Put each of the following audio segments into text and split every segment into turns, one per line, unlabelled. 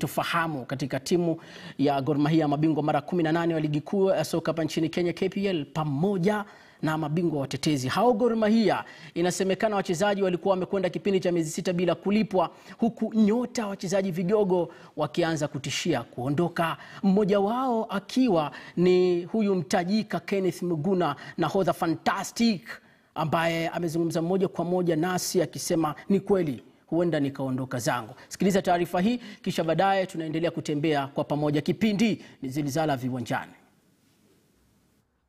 sintofahamu katika timu ya Gor Mahia, mabingwa mara 18 wa ligi kuu ya soka hapa nchini Kenya KPL, pamoja na mabingwa watetezi. Hao Gor Mahia. Inasemekana wachezaji walikuwa wamekwenda kipindi cha miezi sita bila kulipwa, huku nyota wachezaji vigogo wakianza kutishia kuondoka, mmoja wao akiwa ni huyu mtajika Kenneth Muguna, nahodha fantastic, ambaye amezungumza moja kwa moja nasi akisema ni kweli huenda nikaondoka zangu. Sikiliza taarifa hii, kisha baadaye tunaendelea kutembea kwa pamoja. Kipindi ni Zilizala Viwanjani.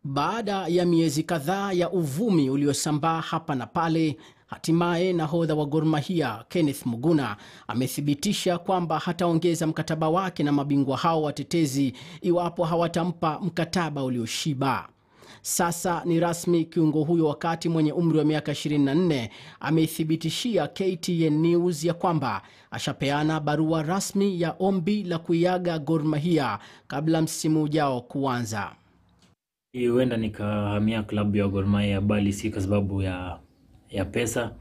Baada ya miezi kadhaa ya uvumi uliosambaa hapa na pale, hatimaye nahodha wa Gor Mahia Kenneth Muguna amethibitisha kwamba hataongeza mkataba wake na mabingwa hao watetezi iwapo hawatampa mkataba ulioshiba. Sasa ni rasmi, kiungo huyo wakati mwenye umri wa miaka 24 ameithibitishia KTN News ya kwamba ashapeana barua rasmi ya ombi la kuiaga Gor Mahia kabla msimu ujao kuanza.
Huenda nikahamia klabu ya Gor Mahia, bali si kwa sababu ya, ya pesa,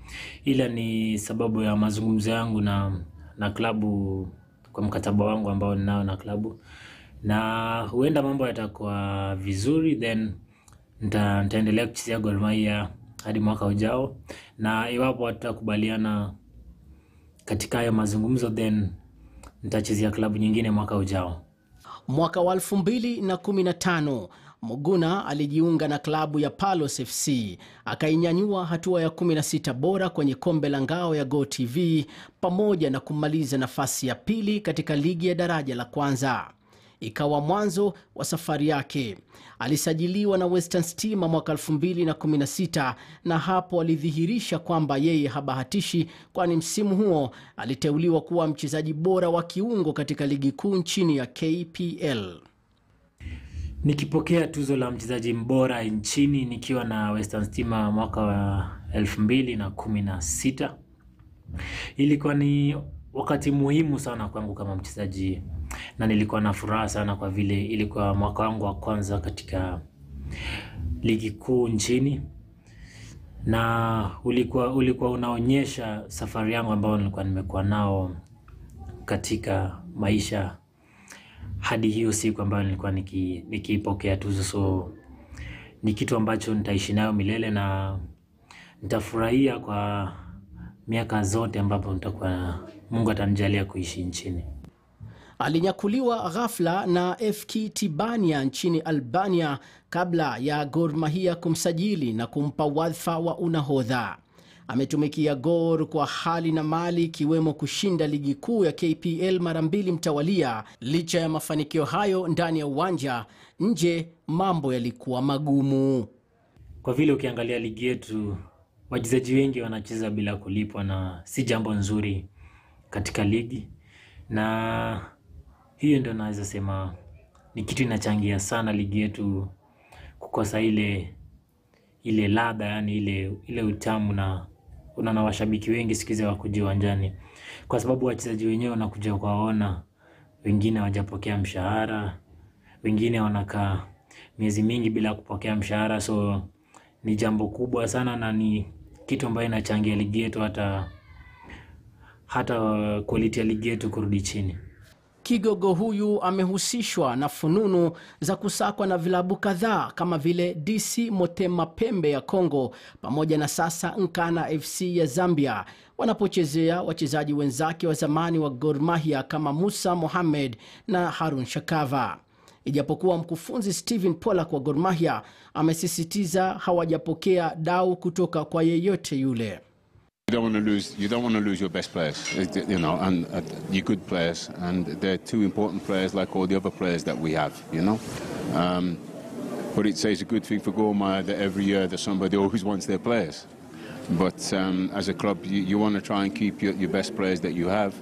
ila ni sababu ya mazungumzo yangu na, na klabu kwa mkataba wangu ambao ninao na klabu, na huenda mambo yatakuwa vizuri, then nita, nitaendelea kuchezea Gor Mahia hadi mwaka ujao, na iwapo watakubaliana katika hayo mazungumzo, then nitachezea klabu nyingine mwaka ujao.
Mwaka wa 2015 Muguna alijiunga na klabu ya Palos FC akainyanyua hatua ya 16 bora kwenye kombe la ngao ya GoTV pamoja na kumaliza nafasi ya pili katika ligi ya daraja la kwanza. Ikawa mwanzo wa safari yake. Alisajiliwa na Western Stima mwaka 2016 na hapo alidhihirisha kwamba yeye habahatishi, kwani msimu huo aliteuliwa kuwa mchezaji bora wa kiungo katika ligi kuu nchini ya KPL.
Nikipokea tuzo la mchezaji bora nchini nikiwa na Western Stima mwaka wa elfu mbili na kumi na sita. Ilikuwa ni wakati muhimu sana kwangu kama mchezaji, na nilikuwa na furaha sana kwa vile ilikuwa mwaka wangu wa kwanza katika ligi kuu nchini, na ulikuwa ulikuwa unaonyesha safari yangu ambayo nilikuwa nimekuwa nao katika maisha hadi hiyo siku ambayo nilikuwa nikiipokea niki tuzo. So ni kitu ambacho nitaishi nayo milele na nitafurahia kwa miaka zote ambapo nitakuwa Mungu atanijalia kuishi nchini.
Alinyakuliwa ghafla na FK Tibania nchini Albania kabla ya Gor Mahia kumsajili na kumpa wadhifa wa unahodha. Ametumikia Gor kwa hali na mali ikiwemo kushinda ligi kuu ya KPL mara mbili mtawalia. Licha ya mafanikio hayo ndani ya uwanja, nje mambo yalikuwa magumu.
Kwa vile ukiangalia ligi yetu, wachezaji wengi wanacheza bila kulipwa, na si jambo nzuri katika ligi, na hiyo ndio naweza sema ni kitu inachangia sana ligi yetu kukosa ile ile ladha, yani ile ile utamu na una washabiki wengi siku hizi uwanjani kwa sababu wachezaji wenyewe wanakuja kuwaona, wengine hawajapokea mshahara, wengine wanakaa miezi mingi bila kupokea mshahara. So ni jambo kubwa sana na ni kitu ambayo inachangia ligi yetu hata hata quality ya ligi yetu kurudi chini.
Kigogo huyu amehusishwa na fununu za kusakwa na vilabu kadhaa kama vile DC Motema Pembe ya congo pamoja na sasa Nkana FC ya Zambia wanapochezea wachezaji wenzake wa zamani wa gormahia kama Musa Mohamed na Harun Shakava. Ijapokuwa mkufunzi Steven Polak wa gormahia amesisitiza hawajapokea dau kutoka kwa yeyote yule.
You don't want to lose. You don't want to lose your best players, you know, and uh, your good players, and they're two important players, like all the other players that we have, you know. Um, but it says a good thing for Gor Mahia that every year that somebody always wants their players. But um, as a club, you, you want to try and keep your, your best players that you have,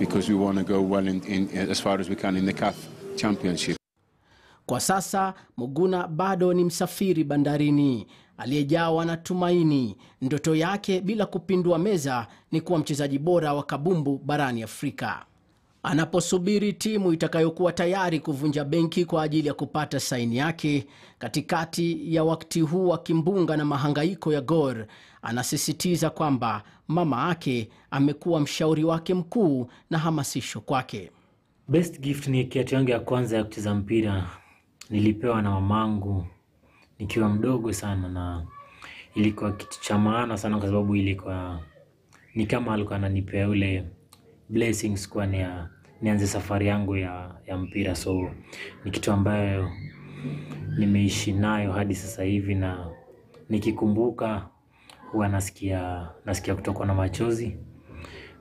because we want to go well in, in, as far as we can in the CAF Championship.
Kwa sasa bado ni msafiri bandarini aliyejawa na tumaini. Ndoto yake bila kupindua meza ni kuwa mchezaji bora wa kabumbu barani Afrika. Anaposubiri timu itakayokuwa tayari kuvunja benki kwa ajili ya kupata saini yake, katikati ya wakati huu wa kimbunga na mahangaiko ya Gor, anasisitiza kwamba mama yake amekuwa mshauri wake mkuu na hamasisho kwake.
Best gift ni kiatu yangu ya kwanza ya kucheza mpira. Nilipewa na mamangu nikiwa mdogo sana, na ilikuwa kitu cha maana sana, kwa sababu ilikuwa ni kama alikuwa ananipea ule blessings kwa ni nianze safari yangu ya, ya mpira. So ni kitu ambayo nimeishi nayo hadi sasa hivi, na nikikumbuka huwa nasikia nasikia kutokwa na machozi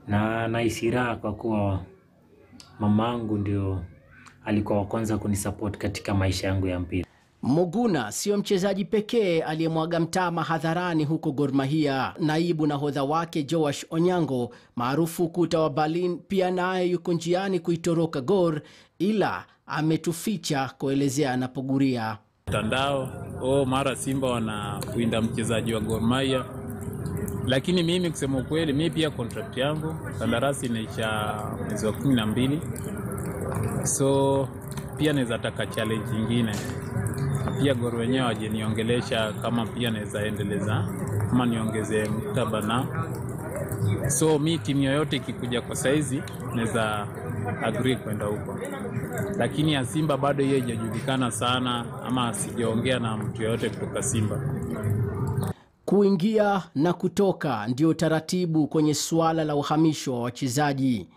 na nahisi raha kwa kuwa mamangu ndio alikuwa wa kwanza kunisupport katika maisha yangu ya mpira.
Muguna sio mchezaji pekee aliyemwaga mtama hadharani huko Gor Mahia. Naibu nahodha wake Joash Onyango maarufu ukuta wa Berlin pia naye yuko njiani kuitoroka Gor, ila ametuficha kuelezea anapoguria.
Mtandao oh, mara Simba wanawinda mchezaji wa Gor Mahia, lakini mimi kusema ukweli, mi pia contract yangu kandarasi inaisha mwezi wa kumi na mbili, so pia naweza taka challenge nyingine pia goro wenyewe wajeniongelesha kama pia naweza endeleza ama niongeze mkataba na so mi timu yoyote ikikuja kwa saizi naweza agree kwenda huko, lakini ya Simba bado hiyo haijajulikana sana, ama sijaongea na mtu yoyote kutoka Simba.
Kuingia na kutoka ndio taratibu kwenye suala la uhamisho wa wachezaji,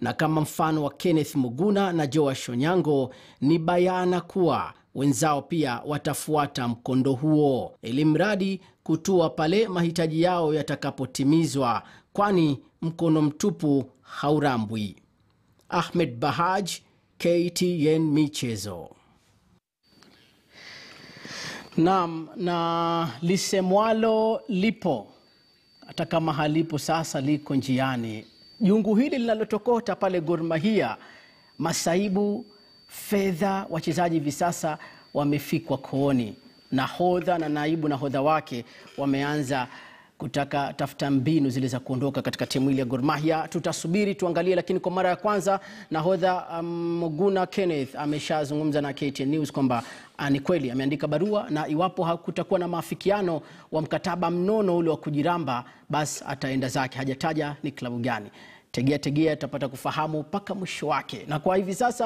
na kama mfano wa Kenneth Muguna na Joash Onyango, ni bayana kuwa wenzao pia watafuata mkondo huo, ili mradi kutua pale mahitaji yao yatakapotimizwa, kwani mkono mtupu haurambwi. Ahmed Bahaj, KTN Michezo. Naam, na lisemwalo lipo, hata kama halipo sasa, liko njiani. Jungu hili linalotokota pale Gor Mahia, masaibu, fedha, wachezaji hivi sasa wamefikwa kooni. Nahodha na naibu nahodha wake wameanza kutaka tafuta mbinu zile za kuondoka katika timu ile ya Gor Mahia. Tutasubiri tuangalie, lakini kwa mara ya kwanza nahodha um, Kenneth ameshazungumza na KTN News kwamba ah, ni kweli ameandika barua na iwapo hakutakuwa na maafikiano wa mkataba mnono ule wa kujiramba, basi ataenda zake. Hajataja ni klabu gani. Tegea tegea, tutapata kufahamu mpaka mwisho wake, na kwa hivi sasa